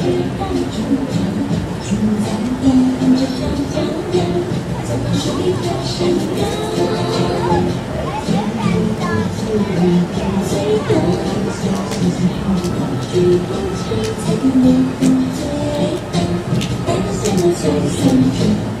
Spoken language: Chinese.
一半春天，春在边边绽放，娇艳。夏天，树叶飘生，格外。夏天，一大，最。夏天，最后，起，夏天，我喝醉了，带走了，